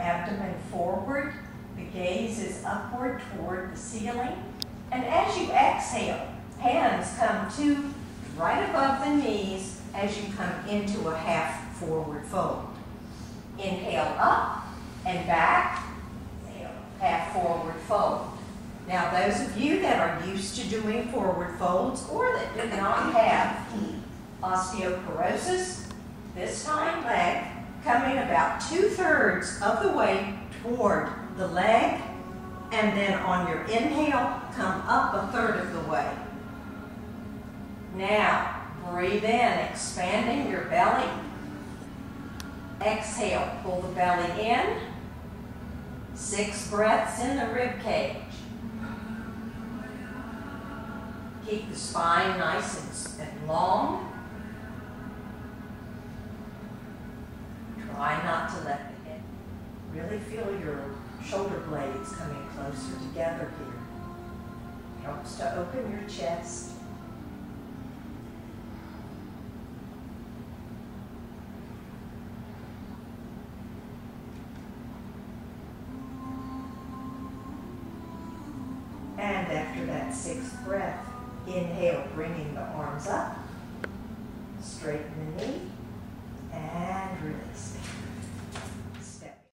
abdomen forward. The gaze is upward toward the ceiling. And as you exhale, hands come to right above the knees as you come into a half forward fold. Inhale up and back. Half forward fold. Now, those of you that are used to doing forward folds or that do not have osteoporosis, this time leg coming about two-thirds of the way toward the leg, and then on your inhale, come up a third of the way. Now, breathe in, expanding your belly. Exhale, pull the belly in. Six breaths in the rib cage. Keep the spine nice and long. Really feel your shoulder blades coming closer together here. Helps to open your chest. And after that sixth breath, inhale, bringing the arms up, straighten the.